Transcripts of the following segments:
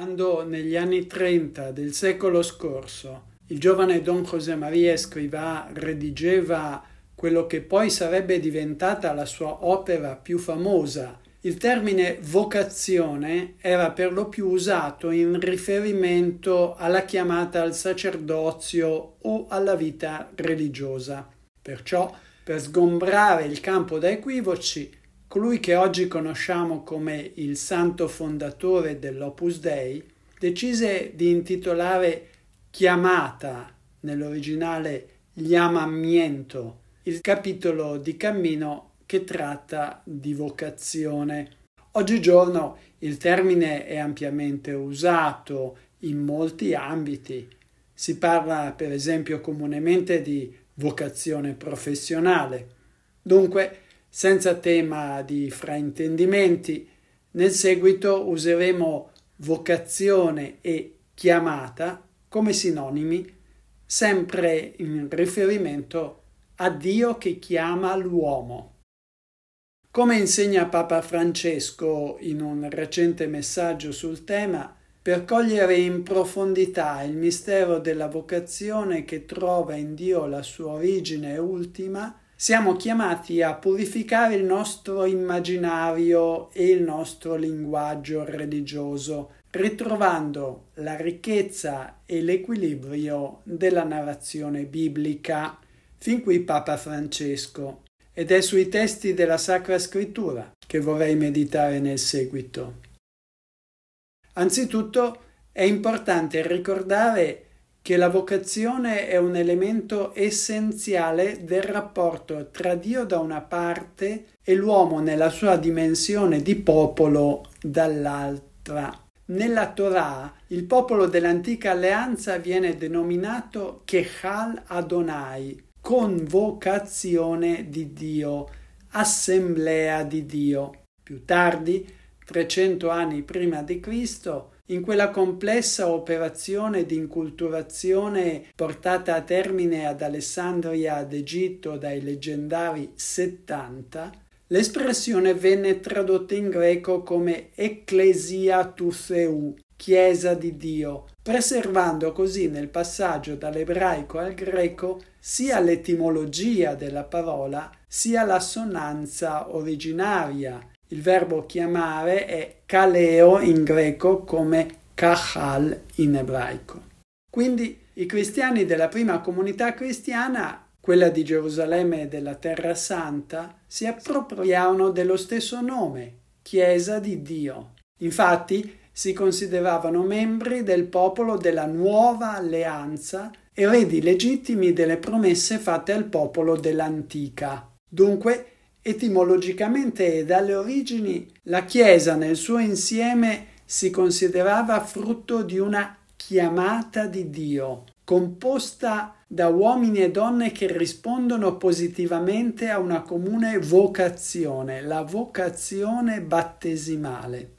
Quando negli anni 30 del secolo scorso il giovane Don José María Escrivá redigeva quello che poi sarebbe diventata la sua opera più famosa, il termine vocazione era per lo più usato in riferimento alla chiamata al sacerdozio o alla vita religiosa. Perciò, per sgombrare il campo da equivoci, colui che oggi conosciamo come il santo fondatore dell'Opus Dei decise di intitolare chiamata nell'originale chiamamiento il capitolo di cammino che tratta di vocazione. Oggigiorno il termine è ampiamente usato in molti ambiti. Si parla per esempio comunemente di vocazione professionale. Dunque, senza tema di fraintendimenti, nel seguito useremo vocazione e chiamata come sinonimi, sempre in riferimento a Dio che chiama l'uomo. Come insegna Papa Francesco in un recente messaggio sul tema, per cogliere in profondità il mistero della vocazione che trova in Dio la sua origine ultima, siamo chiamati a purificare il nostro immaginario e il nostro linguaggio religioso, ritrovando la ricchezza e l'equilibrio della narrazione biblica. Fin qui Papa Francesco. Ed è sui testi della Sacra Scrittura che vorrei meditare nel seguito. Anzitutto è importante ricordare che la vocazione è un elemento essenziale del rapporto tra Dio da una parte e l'uomo nella sua dimensione di popolo dall'altra. Nella Torah il popolo dell'antica alleanza viene denominato Kechal Adonai, convocazione di Dio, assemblea di Dio. Più tardi 300 anni prima di Cristo, in quella complessa operazione di inculturazione portata a termine ad Alessandria d'Egitto dai leggendari 70, l'espressione venne tradotta in greco come Ecclesia tu Theu, Chiesa di Dio, preservando così nel passaggio dall'ebraico al greco sia l'etimologia della parola sia l'assonanza originaria, il verbo chiamare è kaleo in greco come kahal in ebraico. Quindi i cristiani della prima comunità cristiana, quella di Gerusalemme e della Terra Santa, si appropriavano dello stesso nome, Chiesa di Dio. Infatti si consideravano membri del popolo della nuova alleanza, eredi legittimi delle promesse fatte al popolo dell'antica. Dunque Etimologicamente e dalle origini, la Chiesa nel suo insieme si considerava frutto di una chiamata di Dio, composta da uomini e donne che rispondono positivamente a una comune vocazione, la vocazione battesimale.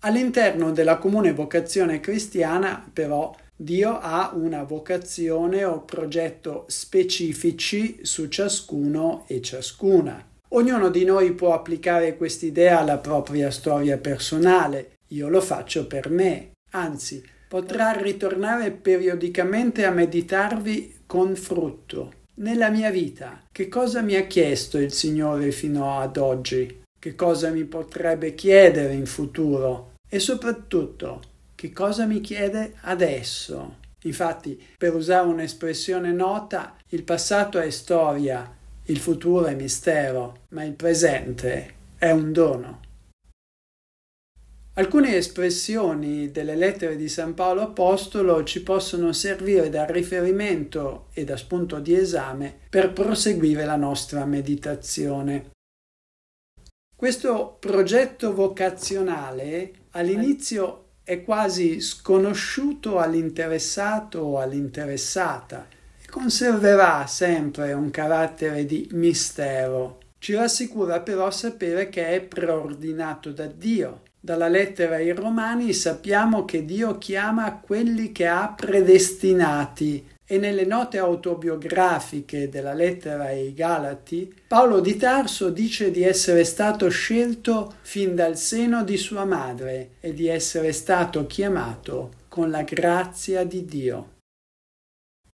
All'interno della comune vocazione cristiana, però, Dio ha una vocazione o progetto specifici su ciascuno e ciascuna. Ognuno di noi può applicare quest'idea alla propria storia personale. Io lo faccio per me. Anzi, potrà ritornare periodicamente a meditarvi con frutto. Nella mia vita, che cosa mi ha chiesto il Signore fino ad oggi? Che cosa mi potrebbe chiedere in futuro? E soprattutto, che cosa mi chiede adesso. Infatti, per usare un'espressione nota, il passato è storia, il futuro è mistero, ma il presente è un dono. Alcune espressioni delle lettere di San Paolo Apostolo ci possono servire da riferimento e da spunto di esame per proseguire la nostra meditazione. Questo progetto vocazionale all'inizio è quasi sconosciuto all'interessato o all'interessata e conserverà sempre un carattere di mistero. Ci rassicura però sapere che è preordinato da Dio. Dalla lettera ai Romani sappiamo che Dio chiama quelli che ha predestinati E nelle note autobiografiche della lettera ai Galati, Paolo di Tarso dice di essere stato scelto fin dal seno di sua madre e di essere stato chiamato con la grazia di Dio.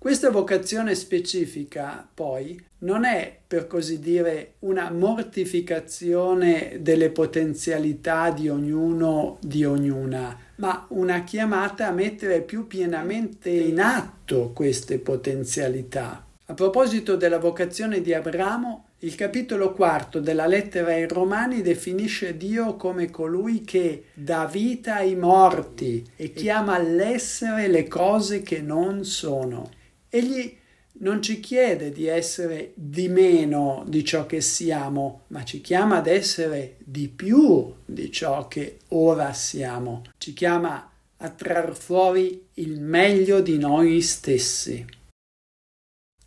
Questa vocazione specifica, poi, non è, per così dire, una mortificazione delle potenzialità di ognuno, di ognuna, ma una chiamata a mettere più pienamente in atto queste potenzialità. A proposito della vocazione di Abramo, il capitolo quarto della lettera ai Romani definisce Dio come colui che dà vita ai morti e chiama all'essere le cose che non sono. Egli non ci chiede di essere di meno di ciò che siamo, ma ci chiama ad essere di più di ciò che ora siamo. Ci chiama a trar fuori il meglio di noi stessi.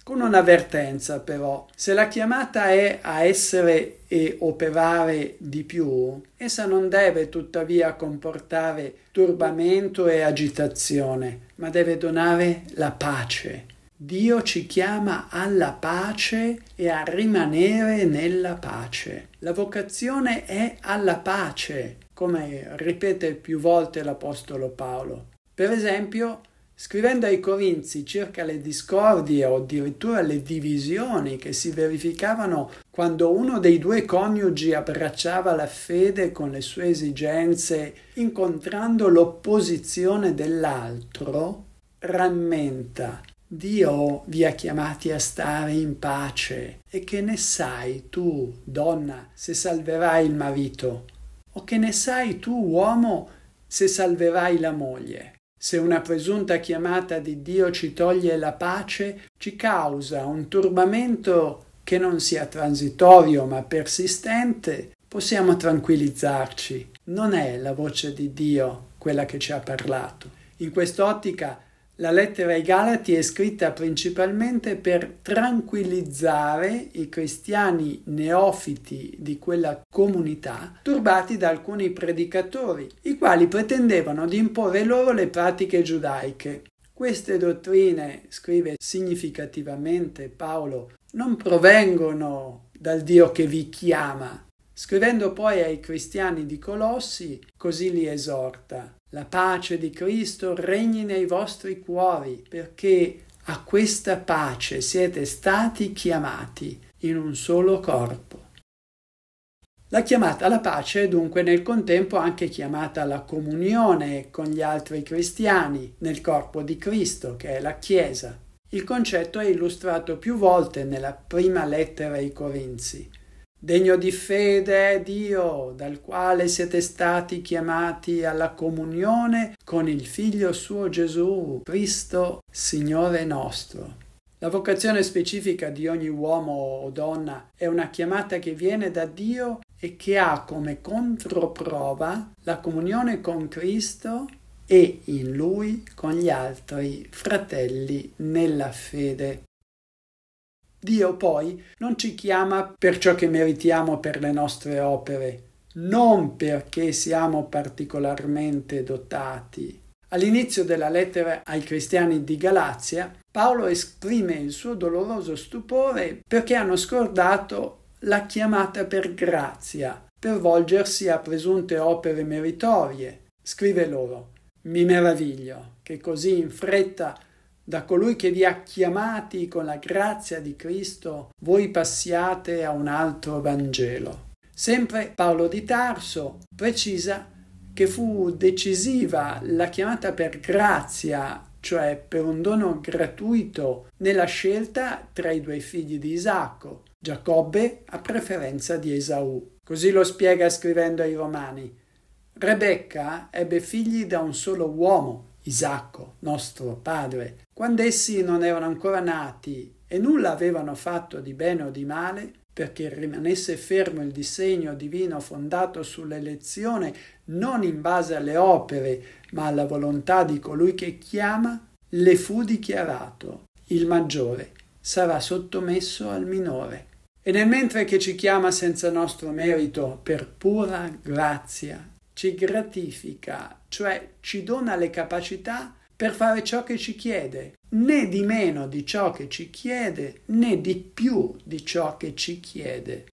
Con un'avvertenza però, se la chiamata è a essere e operare di più, essa non deve tuttavia comportare turbamento e agitazione, ma deve donare la pace Dio ci chiama alla pace e a rimanere nella pace. La vocazione è alla pace, come ripete più volte l'Apostolo Paolo. Per esempio, scrivendo ai Corinzi circa le discordie o addirittura le divisioni che si verificavano quando uno dei due coniugi abbracciava la fede con le sue esigenze, incontrando l'opposizione dell'altro, rammenta Dio vi ha chiamati a stare in pace e che ne sai tu, donna, se salverai il marito? O che ne sai tu, uomo, se salverai la moglie? Se una presunta chiamata di Dio ci toglie la pace, ci causa un turbamento che non sia transitorio ma persistente, possiamo tranquillizzarci. Non è la voce di Dio quella che ci ha parlato. In quest'ottica la lettera ai Galati è scritta principalmente per tranquillizzare i cristiani neofiti di quella comunità, turbati da alcuni predicatori, i quali pretendevano di imporre loro le pratiche giudaiche. Queste dottrine, scrive significativamente Paolo, non provengono dal Dio che vi chiama. Scrivendo poi ai cristiani di Colossi, così li esorta. La pace di Cristo regni nei vostri cuori, perché a questa pace siete stati chiamati in un solo corpo. La chiamata alla pace è dunque nel contempo anche chiamata alla comunione con gli altri cristiani nel corpo di Cristo, che è la Chiesa. Il concetto è illustrato più volte nella prima lettera ai Corinzi. Degno di fede è Dio, dal quale siete stati chiamati alla comunione con il Figlio suo Gesù, Cristo, Signore nostro. La vocazione specifica di ogni uomo o donna è una chiamata che viene da Dio e che ha come controprova la comunione con Cristo e in Lui con gli altri fratelli nella fede. Dio poi non ci chiama per ciò che meritiamo per le nostre opere, non perché siamo particolarmente dotati. All'inizio della lettera ai cristiani di Galazia, Paolo esprime il suo doloroso stupore perché hanno scordato la chiamata per grazia, per volgersi a presunte opere meritorie. Scrive loro: Mi meraviglio che così in fretta da colui che vi ha chiamati con la grazia di Cristo, voi passiate a un altro Vangelo. Sempre Paolo di Tarso precisa che fu decisiva la chiamata per grazia, cioè per un dono gratuito, nella scelta tra i due figli di Isacco, Giacobbe a preferenza di Esaù. Così lo spiega scrivendo ai Romani. Rebecca ebbe figli da un solo uomo, Isacco, nostro padre, quando essi non erano ancora nati e nulla avevano fatto di bene o di male, perché rimanesse fermo il disegno divino fondato sull'elezione non in base alle opere, ma alla volontà di colui che chiama, le fu dichiarato il maggiore sarà sottomesso al minore. E nel mentre che ci chiama senza nostro merito per pura grazia, ci gratifica, cioè ci dona le capacità per fare ciò che ci chiede, né di meno di ciò che ci chiede, né di più di ciò che ci chiede.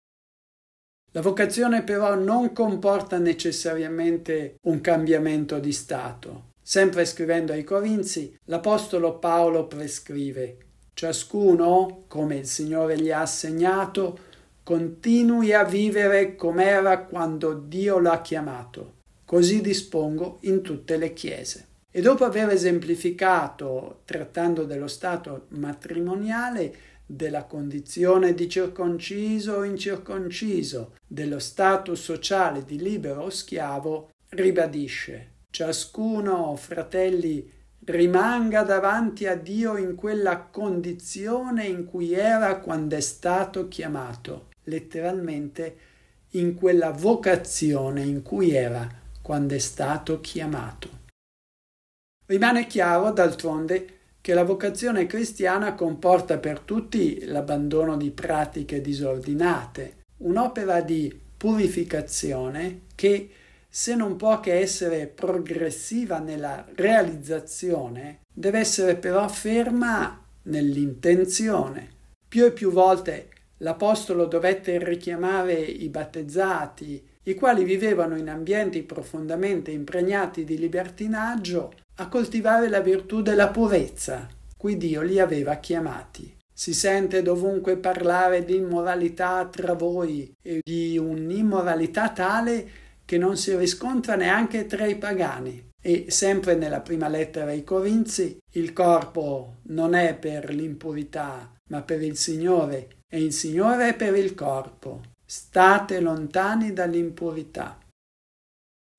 La vocazione però non comporta necessariamente un cambiamento di stato. Sempre scrivendo ai Corinzi, l'Apostolo Paolo prescrive Ciascuno, come il Signore gli ha assegnato, continui a vivere com'era quando Dio l'ha chiamato. Così dispongo in tutte le chiese. E dopo aver esemplificato, trattando dello stato matrimoniale, della condizione di circonciso o incirconciso, dello status sociale di libero o schiavo, ribadisce ciascuno, fratelli, rimanga davanti a Dio in quella condizione in cui era quando è stato chiamato, letteralmente in quella vocazione in cui era quando è stato chiamato. Rimane chiaro, d'altronde, che la vocazione cristiana comporta per tutti l'abbandono di pratiche disordinate, un'opera di purificazione che, se non può che essere progressiva nella realizzazione, deve essere però ferma nell'intenzione. Più e più volte l'Apostolo dovette richiamare i battezzati, i quali vivevano in ambienti profondamente impregnati di libertinaggio, a coltivare la virtù della purezza, cui Dio li aveva chiamati. Si sente dovunque parlare di immoralità tra voi e di un'immoralità tale che non si riscontra neanche tra i pagani. E sempre nella prima lettera ai Corinzi, il corpo non è per l'impurità, ma per il Signore, e il Signore è per il corpo. State lontani dall'impurità.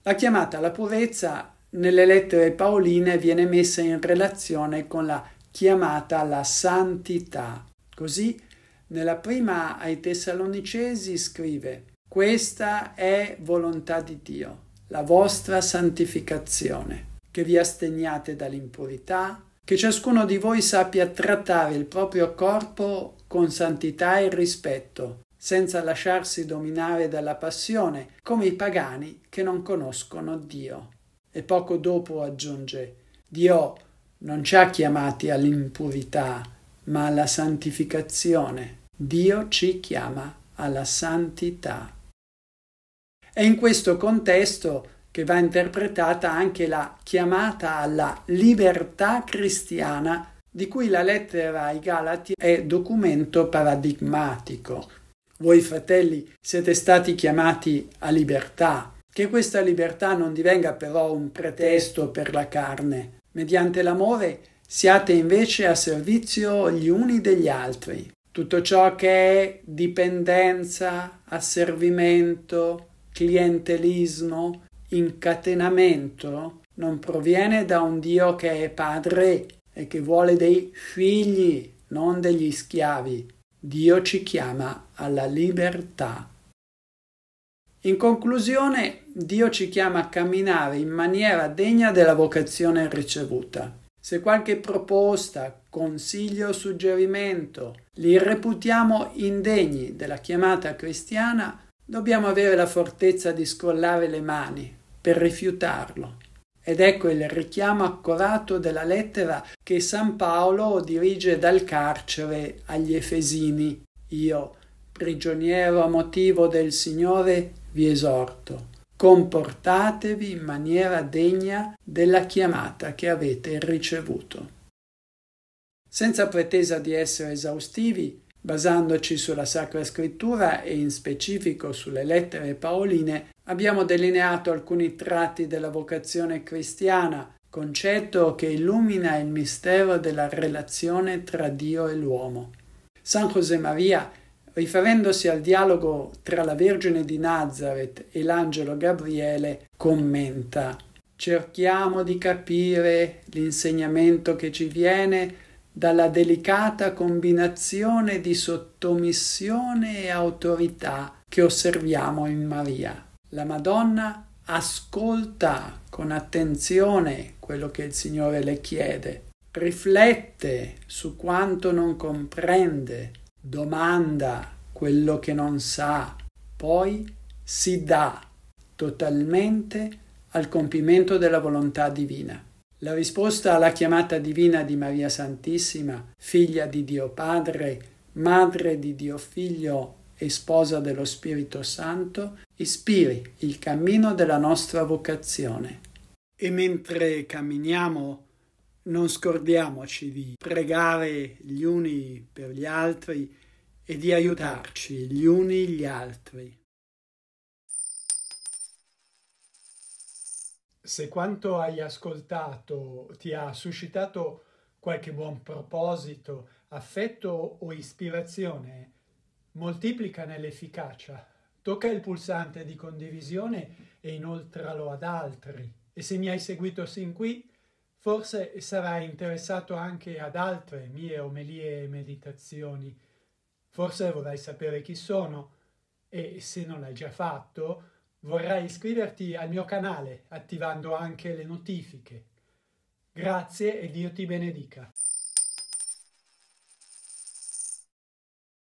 La chiamata alla purezza nelle lettere paoline viene messa in relazione con la chiamata alla santità. Così, nella prima ai Tessalonicesi scrive Questa è volontà di Dio, la vostra santificazione, che vi asteniate dall'impurità, che ciascuno di voi sappia trattare il proprio corpo con santità e rispetto, senza lasciarsi dominare dalla passione, come i pagani che non conoscono Dio e poco dopo aggiunge Dio non ci ha chiamati all'impurità, ma alla santificazione. Dio ci chiama alla santità. È in questo contesto che va interpretata anche la chiamata alla libertà cristiana di cui la lettera ai Galati è documento paradigmatico. Voi fratelli siete stati chiamati a libertà, che questa libertà non divenga però un pretesto per la carne. Mediante l'amore siate invece a servizio gli uni degli altri. Tutto ciò che è dipendenza, asservimento, clientelismo, incatenamento, non proviene da un Dio che è padre e che vuole dei figli, non degli schiavi. Dio ci chiama alla libertà. In conclusione, Dio ci chiama a camminare in maniera degna della vocazione ricevuta. Se qualche proposta, consiglio o suggerimento li reputiamo indegni della chiamata cristiana, dobbiamo avere la fortezza di scrollare le mani per rifiutarlo. Ed ecco il richiamo accorato della lettera che San Paolo dirige dal carcere agli Efesini. Io, prigioniero a motivo del Signore, vi esorto, comportatevi in maniera degna della chiamata che avete ricevuto. Senza pretesa di essere esaustivi, basandoci sulla Sacra Scrittura e in specifico sulle lettere paoline, abbiamo delineato alcuni tratti della vocazione cristiana, concetto che illumina il mistero della relazione tra Dio e l'uomo. San José Maria riferendosi al dialogo tra la Vergine di Nazareth e l'angelo Gabriele, commenta Cerchiamo di capire l'insegnamento che ci viene dalla delicata combinazione di sottomissione e autorità che osserviamo in Maria. La Madonna ascolta con attenzione quello che il Signore le chiede, riflette su quanto non comprende domanda quello che non sa, poi si dà totalmente al compimento della volontà divina. la risposta alla chiamata divina di Maria Santissima, figlia di Dio Padre, madre di Dio Figlio e sposa dello Spirito Santo, ispiri il cammino della nostra vocazione. E mentre camminiamo, non scordiamoci di pregare gli uni per gli altri e di aiutarci gli uni gli altri. Se quanto hai ascoltato ti ha suscitato qualche buon proposito, affetto o ispirazione, moltiplica nell'efficacia. Tocca il pulsante di condivisione e inoltralo ad altri. E se mi hai seguito sin qui, forse sarai interessato anche ad altre mie omelie e meditazioni. Forse vorrai sapere chi sono e se non l'hai già fatto, vorrai iscriverti al mio canale attivando anche le notifiche. Grazie e Dio ti benedica.